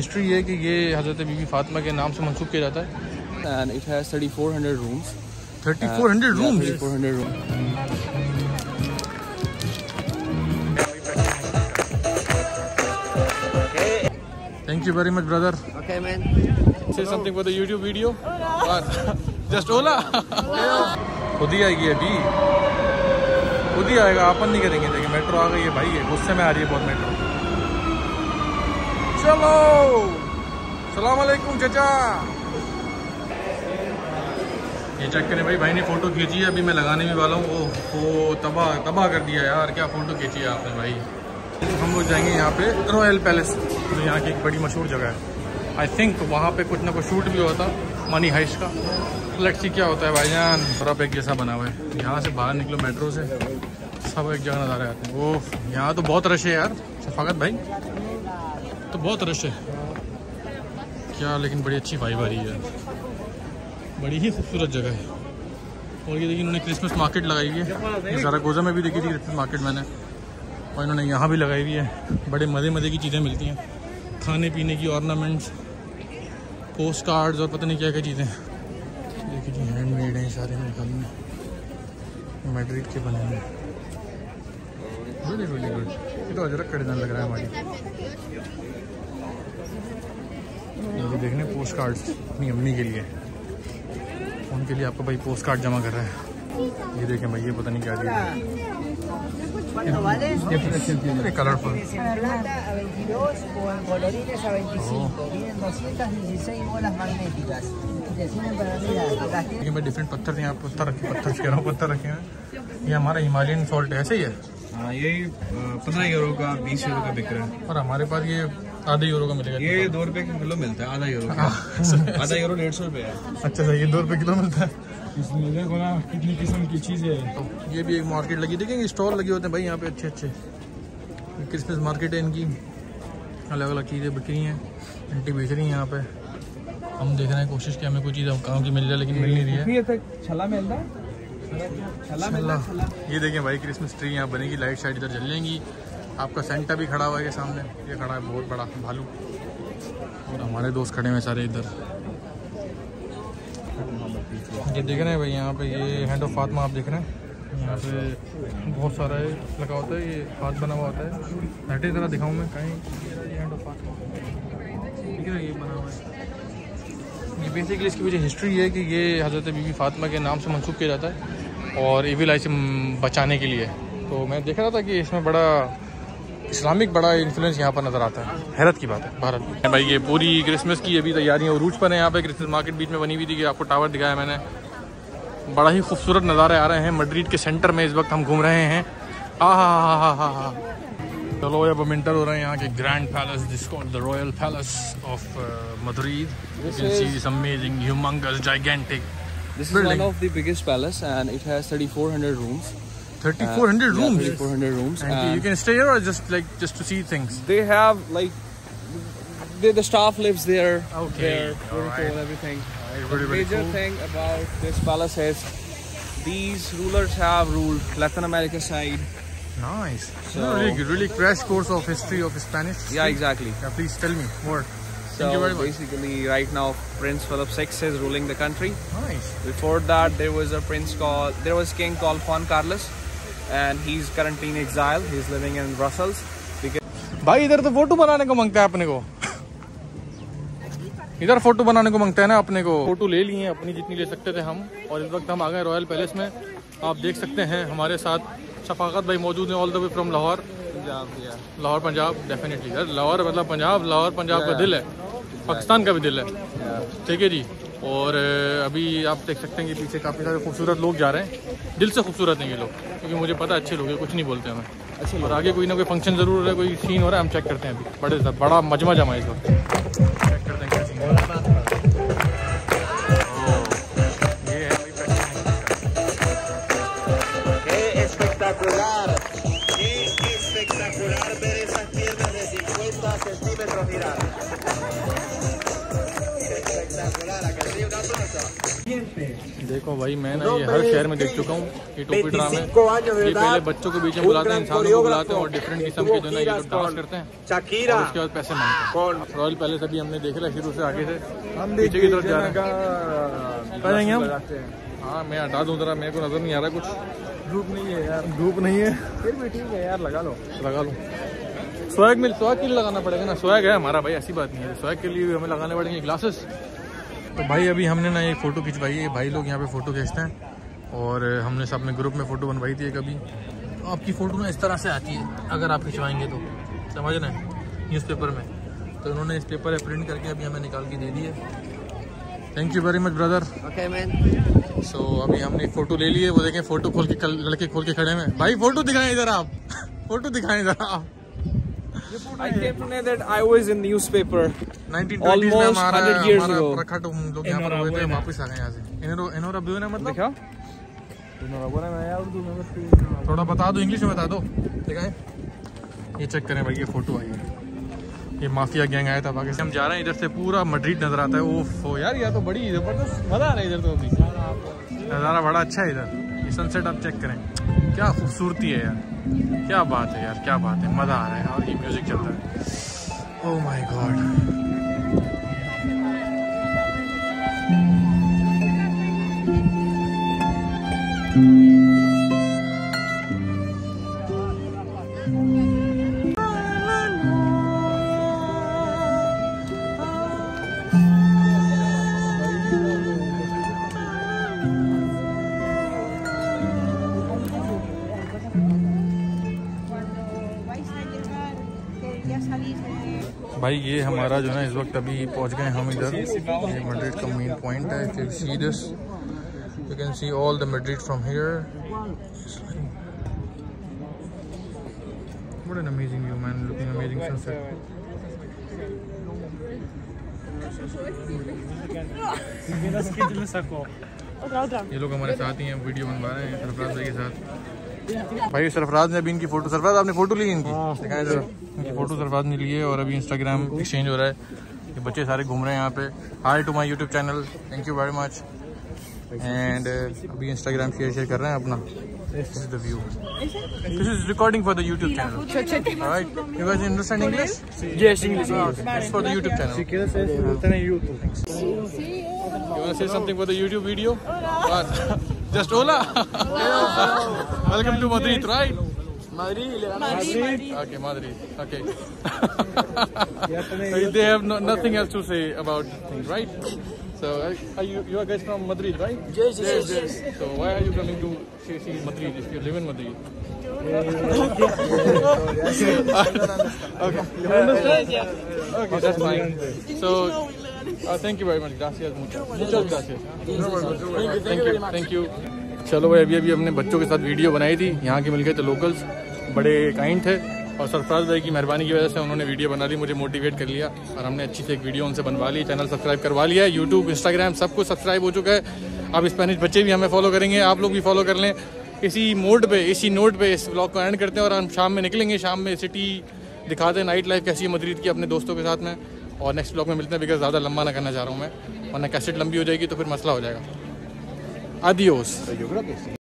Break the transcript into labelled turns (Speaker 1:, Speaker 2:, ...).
Speaker 1: History ये है कि ये हज़रत बीबी फातिमा के नाम से मंसूब किया जाता है
Speaker 2: and it has 3400 rooms.
Speaker 1: Thirty four hundred
Speaker 2: Yeah,
Speaker 1: room
Speaker 2: 3400 rooms.
Speaker 1: Thank you very much brother
Speaker 3: Okay, man.
Speaker 1: say something for the YouTube video? What? Just Ola? खुद ही आएगी अभी खुद ही आएगा अपन नहीं करेंगे देखिए मेट्रो आ गई है भाई है गुस्से में आ रही है बहुत मेट्रो चलो। सलाम अलैकुम चचा। ये चेक करें भाई भाई ने फ़ोटो खींची है, अभी मैं लगाने भी वाला हूँ। वो तबाह तबाह कर दिया यार, क्या फ़ोटो खींची है आपने भाई? हम लोग जाएँगे यहाँ पे रॉयल पैलेस जो यहाँ की एक बड़ी मशहूर जगह है। आई थिंक वहाँ पे कुछ ना कुछ शूट भी था, मनी हाइस्ट का। सी क्या होता है भाईजान। बर्फ़ एक जैसा बना हुआ है। यहाँ से बाहर निकलो मेट्रो से। सब एक जगह नज़ारे आते हैं। ओह, यहाँ तो बहुत रश है यार। शफाकत भाई। तो बहुत रश है। क्या, लेकिन बड़ी अच्छी वाइब आ रही है। बड़ी ही खूबसूरत जगह है। और ये देखिए, इन्होंने क्रिसमस मार्केट लगाई हुई है। ज़रागोजा में भी देखी थी क्रिसमस मार्केट मैंने। और इन्होंने यहाँ भी लगाई हुई है। बड़े मज़े मज़े की चीज़ें मिलती हैं। खाने पीने की ऑर्नामेंट्स पोस्ट कार्ड्स और पता नहीं क्या क्या चीज़ें। देखिए जी हैंडमेड हैं सारे मेरे ख्याल में। के बने हैं गुड ये तो अजरक का डिज़ाइन लग रहा है हमारी। ये देखने पोस्ट कार्ड्स अपनी अम्मी के लिए। उनके लिए आपका भाई पोस्ट कार्ड जमा कर रहा है। ये देखें भाई ये पता नहीं क्या दिया है। Colourful
Speaker 3: En plata a 22 o en colorines a 25. Vienen 216 bolas magnéticas. Te sirven para mirar. Las tienes
Speaker 1: लेकिन भाई डिफरेंट पत्थर यहाँ पत्थर रखे पत्थर कह रहा हूँ पत्थर रखे हैं। ये हमारा हिमालयन सॉल्ट ऐसे ही है।
Speaker 2: हाँ ये पंद्रह यूरो का बीस यूरो का बिक रहा है।
Speaker 1: और हमारे पास ये आधे यूरो का मिलेगा।
Speaker 2: ये दो रुपए का किलो मिलता है आधा यूरो आधा यूरो डेढ़ सौ रुपये
Speaker 1: अच्छा सर ये दो रुपये किलो मिलता है?
Speaker 2: इसमें देखो ना कितनी किस्म की चीज़ें है।
Speaker 1: तो ये भी एक मार्केट लगी देखेंगे स्टॉल लगे होते हैं भाई यहाँ पे अच्छे अच्छे। क्रिसमस मार्केट है इनकी? अलग अलग चीज़ें बिक रही हैं आंटी बेच रही हैं यहाँ पे। हम देख रहे हैं कोशिश की हमें कोई चीज़ काम की मिल जाए लेकिन मिल नहीं रही है।
Speaker 2: छला मिलता
Speaker 1: अल्लाह। ये देखें भाई क्रिसमस ट्री यहाँ बनेगी लाइट साइड इधर जल जाएँगी आपका सेंटा भी खड़ा हुआ है सामने। ये खड़ा है बहुत बड़ा, भालू। और हमारे दोस्त खड़े हुए हैं सारे इधर। ये देख रहे हैं भाई, यहाँ पे ये हैंड ऑफ़ फातमा आप देख रहे हैं। यहाँ पे बहुत सारा लगा होता है, ये हाथ बना हुआ होता है। हटे ज़रा दिखाऊँ मैं, कहीं हैंड ऑफ़ फातमा ये बना हुआ है। ये बेसिकली इसकी वजह हिस्ट्री है कि ये हज़रत बीबी फातिमा के नाम से मंसूब किया जाता है। और इविल आई से बचाने के लिए। तो मैं देख रहा था कि इसमें बड़ा इस्लामिक बड़ा इन्फ्लुएंस यहाँ पर नज़र आता है। हैरत की बात है भारत में भाई ये पूरी क्रिसमस की अभी तैयारियाँ उरूज पर हैं यहाँ पे। क्रिसमस मार्केट बीच में बनी हुई थी कि आपको टावर दिखाया मैंने। बड़ा ही खूबसूरत नज़ारे आ रहे हैं। मड्रीड के सेंटर में इस वक्त हम घूम रहे हैं। आ हा हा हा हा हा चलो अब हम इंटर हो रहे हैं यहाँ के grand palace called the royal palace of Madrid amazing humongous gigantic
Speaker 2: This is one of the biggest palace and it has 3400 rooms.
Speaker 1: 3400 uh,
Speaker 2: Yeah,
Speaker 1: rooms
Speaker 2: 3400 rooms.
Speaker 1: and you can stay here or just like just to see things
Speaker 2: they have like the, the staff lives there.
Speaker 1: Okay,
Speaker 2: beautiful and everything.
Speaker 1: Very,
Speaker 2: The
Speaker 1: very, very
Speaker 2: major
Speaker 1: cool.
Speaker 2: thing about this palace is these rulers have ruled Latin America side.
Speaker 1: Nice.
Speaker 2: So-
Speaker 1: no, really, really crash course of history of Spanish.
Speaker 2: Yeah, exactly.
Speaker 1: Yeah, please tell me more.
Speaker 2: So
Speaker 1: Thank you very much.
Speaker 2: basically, right now Prince Philip VI is ruling the country.
Speaker 1: Nice.
Speaker 2: Before that, there was a prince called there was king called Juan Carlos, and he's currently in exile. He's living in Brussels
Speaker 1: भाई इधर तो photo बनाने को माँगता है अपने को इधर फ़ोटो बनाने को माँगता है ना अपने को फ़ोटो ले लिए अपनी जितनी ले सकते थे हम और इस वक्त हम आ गए रॉयल पैलेस में आप देख सकते हैं हमारे साथ शफाकत भाई मौजूद हैं all the way from Lahore Lahore Punjab definitely यार। लाहौर मतलब पंजाब लाहौर पंजाब का दिल है। पाकिस्तान का भी दिल है। ठीक है जी। और अभी आप देख सकते हैं कि पीछे काफ़ी सारे खूबसूरत लोग जा रहे हैं। दिल से खूबसूरत हैं ये लोग क्योंकि मुझे पता अच्छे लोग हैं कुछ नहीं बोलते हमें। और आगे कोई ना कोई फ़ंक्शन ज़रूर हो है कोई सीन हो रहा है हम चेक करते हैं अभी। बड़े बड़ा मजमा जमा है इस वक्त। देखो भाई मैं ना ये हर शहर में देख चुका हूँ ये टोपी ड्रामे। ये पहले बच्चों के बीच में बुलाते हैं इंसानों को बुलाते हैं और डिफरेंट किस्म के जो ना ये डांस करते हैं। और उसके बाद पैसे मांगते हैं। रॉयल पैलेस अभी हमने देख लिया शुरू से आगे से।
Speaker 2: हम
Speaker 1: पीछे की तरफ़ जा रहे हैं। हम? हाँ। मैं हटा दूँ जरा मेरे को नज़र नहीं आ रहा कुछ।
Speaker 2: धूप नहीं है यार।
Speaker 1: धूप नहीं है।
Speaker 2: फिर भी ठीक है यार लगा लो।
Speaker 1: लगा लो। स्वैग में स्वैग के लिए लगाना पड़ेगा ना। स्वैग है हमारा भाई ऐसी बात नहीं है। स्वैग के लिए हमें लगाने पड़ेंगे ग्लासेस तो भाई अभी हमने ना ये फ़ोटो खिंचवाई है। भाई लोग यहाँ पे फ़ोटो खींचते हैं और हमने सब अपने ग्रुप में फ़ोटो बनवाई थी एक अभी। तो आपकी फ़ोटो ना इस तरह से आती है अगर आप खिंचवाएँगे तो। समझ रहे हैं? न्यूज़पेपर में। तो उन्होंने इस पेपर है प्रिंट करके अभी हमें निकाल के दे दी है। Thank you very much brother
Speaker 3: Okay, man.
Speaker 1: So अभी हमने एक फ़ोटो ले ली है। वो देखें फ़ोटो खोल के कल लड़के खोल के खड़े हैं। भाई फ़ोटो दिखाएँ इधर आप। फ़ोटो दिखाएँ इधर आप।
Speaker 2: I came to know that I was in newspaper
Speaker 1: 1920s में
Speaker 2: Almost
Speaker 1: हमारा
Speaker 2: 100 years
Speaker 1: हमारा
Speaker 2: ago.
Speaker 1: प्रखट हम लोग यहाँ पर हुए थे वापस आ गए यहाँ से। इन्होंने इन्होंने बुना मतलब?
Speaker 2: देखा? enhorabuena मैं यार उर्दू में
Speaker 1: थोड़ा बता दो इंग्लिश में बता दो। दिखाएँ ये चेक करें भाई ये फ़ोटो आई है। ये माफिया गैंग आया था बाकी से हम जा रहे हैं इधर से पूरा मड्रिड नज़र आता है। ओफ यार यार तो बड़ी ज़बरदस्त मज़ा आ रहा है इधर तो अभी। नज़ारा बड़ा अच्छा है इधर। ये सनसेट आप चेक करें। क्या खूबसूरती है यार। क्या बात है यार, क्या बात है। मज़ा आ रहा है और ये म्यूज़िक चलता है। ओ माई गॉड भाई ये हमारा जो है इस वक्त अभी पहुँच गए हम इधर। ये मैड्रिड का मेन पॉइंट है। If you see this you can see all the Madrid from here What an amazing view man. Looking amazing sunset. ये लोग हमारे साथ ही हैं वीडियो बनवा रहे हैं सरफराज भाई के साथ। भाई सरफराज ने अभी इनकी फ़ोटो सरफराज आपने फ़ोटो ली इनकी दिखाएँ जरा इनकी फ़ोटो सरफराज ने ली है और अभी इंस्टाग्राम एक्सचेंज हो रहा है ये बच्चे सारे घूम रहे हैं यहाँ पे hi to my YouTube channel thank you very much and अभी इंस्टाग्राम शेयर शेयर कर रहे हैं अपना This is the view. This is recording for the YouTube channel. Alright, you guys understand English?
Speaker 2: yes English
Speaker 1: It's for the YouTube channel. You want to say something for the YouTube video? What? Just hola. Welcome to Madrid, right?
Speaker 2: Madrid Madrid.
Speaker 1: Okay, Madrid. Okay. they have no, nothing else to say about things, right? So, are you you are guys from Madrid, right?
Speaker 3: Yes, yes, yes.
Speaker 1: So, why are you coming to see, see Madrid if you live in Madrid? okay. You understand? Okay, that's fine. So, you very much. Gracias mucho. Muchas gracias. Thank you. Thank चलो भाई अभी अभी हमने बच्चों के साथ video बनाई थी। यहाँ के मिल गए थे लोकल्स बड़े काइंड थे। और सरफराज भाई की मेहरबानी की वजह से उन्होंने वीडियो बना ली मुझे मोटिवेट कर लिया। और हमने अच्छी से एक वीडियो उनसे बनवा ली चैनल सब्सक्राइब करवा लिया। है यूट्यूब इंस्टाग्राम सब कुछ सब्सक्राइब हो चुका है। अब स्पेनिश बच्चे भी हमें फॉलो करेंगे आप लोग भी फॉलो कर लें। इसी मोड पे इसी नोट पे इस ब्लॉग को एंड करते हैं। और हम शाम में निकलेंगे शाम में सिटी दिखाते हैं नाइट लाइफ कैसी है मदरीद की अपने दोस्तों के साथ में। और नेक्स्ट ब्लॉग में मिलते हैं बिकॉज़ ज़्यादा लंबा ना करना चाह रहा हूँ मैं। वरना कैसेट लंबी हो जाएगी तो फिर मसला हो जाएगा। Adios